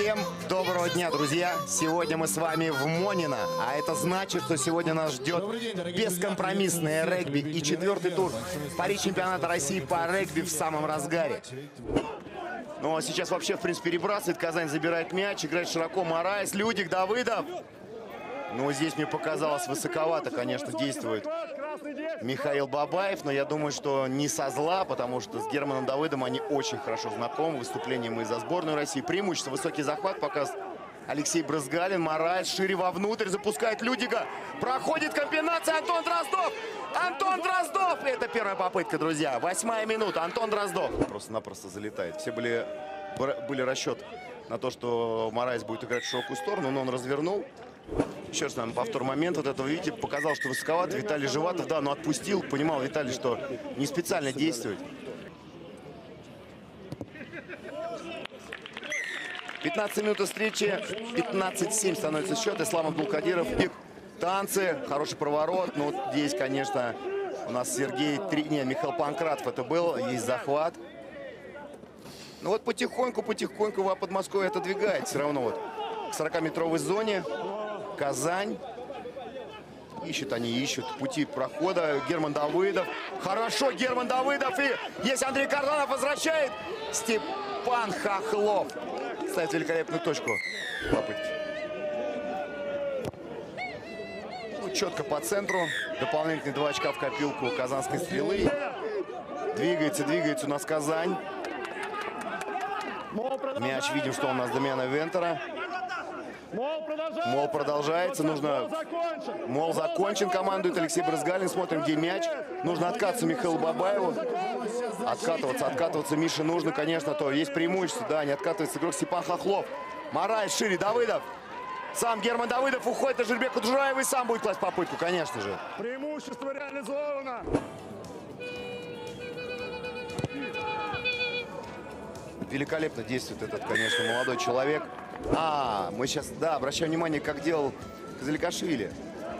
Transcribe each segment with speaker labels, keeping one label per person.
Speaker 1: Всем доброго дня, друзья! Сегодня мы с вами в Монино, а это значит, что сегодня нас ждет бескомпромиссное регби и четвертый тур Пари чемпионата России по регби в самом разгаре. Ну а сейчас вообще, в принципе, перебрасывает. Казань забирает мяч, играет широко Мараес, Людик, Давыдов. Ну, здесь мне показалось высоковато, конечно, действует Михаил Бабаев, но я думаю, что не со зла, потому что с Германом Давыдом они очень хорошо знакомы. Выступлением и за сборную России. Преимущество, высокий захват показывает Алексей Брызгалин. Марайс шире вовнутрь, запускает Людика. Проходит комбинация Антон Дроздов. Антон Дроздов! Это первая попытка, друзья. Восьмая минута. Антон Дроздов. Просто-напросто залетает. Все были, были расчет на то, что Марайс будет играть в широкую сторону, но он развернул. Еще раз, наверное, повтор момент вот этого, видите, показал, что высоковато. Виталий Живатов, да, но отпустил. Понимал Виталий, что не специально действует. 15 минут встречи, 15-7 становится счет. Ислам Абдулкадиров. Танцы, хороший проворот. Ну, здесь, конечно, у нас Сергей, три, не, Михаил Панкратов это был. Есть захват. Ну вот потихоньку, потихоньку в Подмосковье отодвигает все равно вот к 40-метровой зоне. Казань. Ищут они, ищут пути прохода. Герман Давыдов. Хорошо, Герман Давыдов. И есть Андрей Карданов возвращает. Степан Хохлов ставит великолепную точку попытки. Ну, четко по центру. Дополнительные два очка в копилку казанской стрелы. Двигается, двигается у нас Казань. Мяч, видим, что у нас Дамиана Вентера. Мол продолжается. Мол продолжается. Нужно... Мол закончен. Командует Алексей Брызгалин. Смотрим, где мяч. Нужно откатываться Михаилу Бабаеву. Откатываться, откатываться Мише нужно, конечно, то есть преимущество. Да, не откатывается игрок Степан Хохлов. Марай шире, Давыдов. Сам Герман Давыдов уходит на Жербеку Джураева и сам будет класть попытку, конечно же.
Speaker 2: Преимущество реализовано.
Speaker 1: Великолепно действует этот, конечно, молодой человек. А, мы сейчас, да, обращаем внимание, как делал Казаликашвили.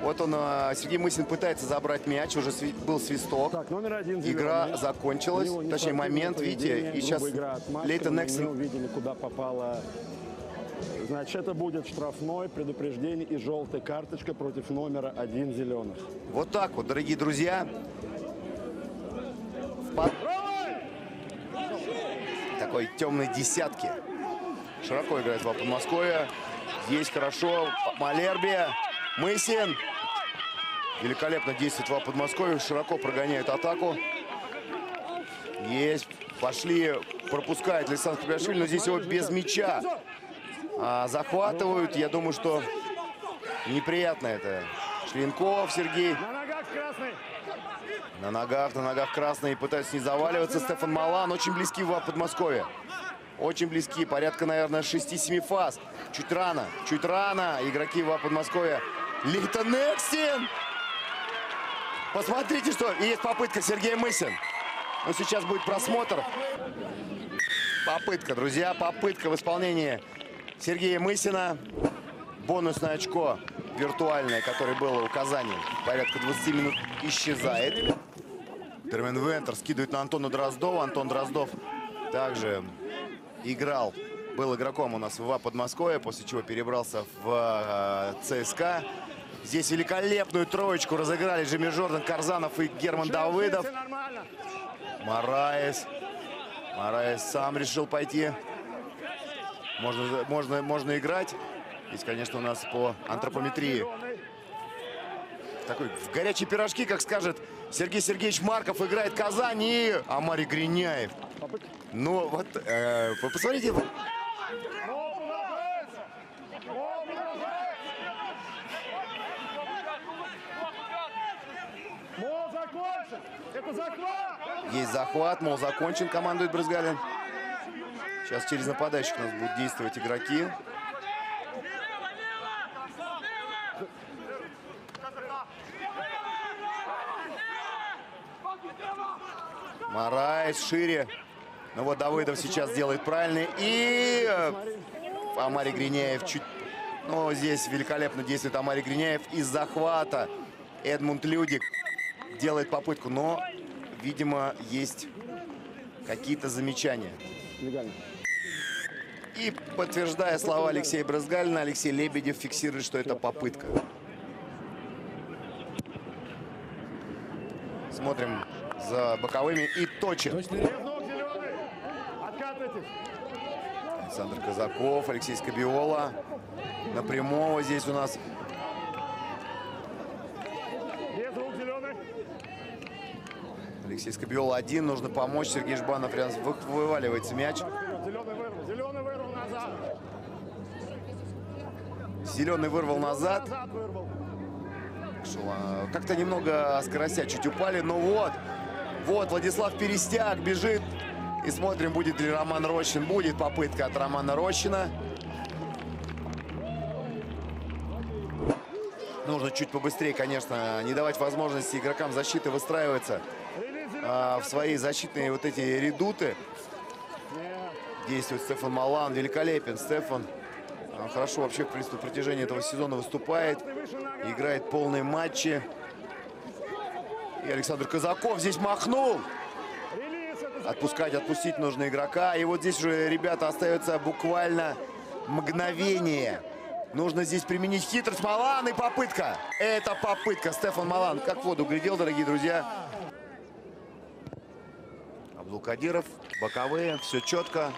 Speaker 1: Вот он, а, Сергей Мысин пытается забрать мяч, уже сви был свисток.
Speaker 2: Так, номер один.
Speaker 1: Игра зеленый. закончилась, точнее момент, видите, и сейчас Лейтон Нексон...
Speaker 2: Мы увидели, куда попала Значит, это будет штрафной, предупреждение и желтая карточка против номера один зеленых.
Speaker 1: Вот так вот, дорогие друзья. Под... Такой темной десятки. Широко играет в Подмосковье. Есть хорошо. Малербия. Мысин. Великолепно действует в Подмосковье. Широко прогоняет атаку. Есть. Пошли. Пропускает Александр Кубяшвили. Но здесь его без мяча а, захватывают. Я думаю, что неприятно это. Шлинков Сергей.
Speaker 2: На ногах.
Speaker 1: На ногах, красный. Пытается не заваливаться. Стефан Малан. Очень близки в Подмосковье. Очень близки. Порядка, наверное, 6-7 фаз. Чуть рано. Чуть рано. Игроки в Подмосковья. Лейтон Экстин. Посмотрите, что есть попытка Сергея Мысин. Но сейчас будет просмотр. Попытка, друзья. Попытка в исполнении Сергея Мысина. Бонусное очко виртуальное, которое было у Казани. Порядка 20 минут исчезает. Термен Вентер скидывает на Антона Дроздова. Антон Дроздов также играл, был игроком у нас в Подмосковье, после чего перебрался в э, ЦСКА. Здесь великолепную троечку разыграли Джимми Жордан, Карзанов и Герман Давыдов. Мараес. Мараес сам решил пойти. Можно, можно, можно играть. Здесь, конечно, у нас по антропометрии. Такой в горячие пирожки, как скажет Сергей Сергеевич Марков, играет Казань и Амари Гриняев. Ну, вот, э, вы посмотрите. Есть захват, мол закончен, командует Брызгалин. Сейчас через нападающих у нас будут действовать игроки. Марайс шире. Ну вот Давыдов сейчас делает правильный. И э, Амари Гринеев чуть... Ну, здесь великолепно действует Амари Гринеев из захвата. Эдмунд Людик делает попытку, но, видимо, есть какие-то замечания. И подтверждая слова Алексея Брызгалина, Алексей Лебедев фиксирует, что это попытка. Смотрим за боковыми и точит.
Speaker 2: Без ног зеленый. Откатывайтесь.
Speaker 1: Александр Казаков, Алексей Скобиола. На прямого здесь у нас. Алексей Скобиола один. Нужно помочь. Сергей Жбанов рядом вы- вываливается мяч.
Speaker 2: Зеленый вырвал. Зеленый вырвал назад.
Speaker 1: Зеленый вырвал назад. А, Как-то немного скоростя чуть упали. Но вот, вот Владислав Перестяк бежит. И смотрим, будет ли Роман Рощин. Будет попытка от Романа Рощина. Нужно чуть побыстрее, конечно, не давать возможности игрокам защиты выстраиваться а, в свои защитные вот эти редуты. Действует Стефан Малан. Великолепен Стефан. А, Хорошо вообще, в протяжении этого сезона выступает. Играет полные матчи. И Александр Казаков здесь махнул. Отпускать, отпустить нужно игрока. И вот здесь уже, ребята, остается буквально мгновение. Нужно здесь применить хитрость. Малан и попытка. Это попытка. Стефан Малан как в воду глядел, дорогие друзья. Абдулкадиров, боковые, все четко.